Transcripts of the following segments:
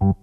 Happy,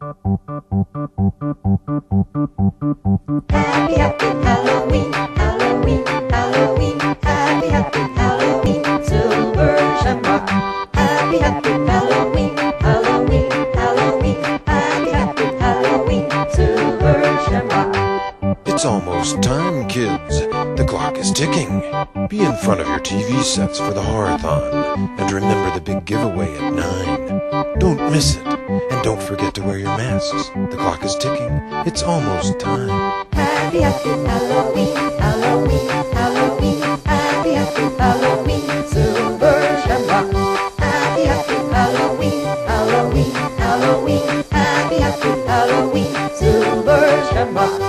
happy Halloween, Halloween, Halloween, happy, happy Halloween, Silver Shamrock. Happy, happy Halloween, Halloween, Halloween, happy, happy Halloween, Silver Shamrock. It's almost time, kids. The clock is ticking. Be in front of your TV sets for the Horrorthon. And remember the big giveaway at 9. Don't miss it. And don't forget to wear your masks. The clock is ticking. It's almost time. Happy, happy Halloween, Halloween, Halloween, happy, happy Halloween, Silver Shamrock. Happy, happy Halloween, Halloween, Halloween, happy, happy Halloween, Silver Shamrock.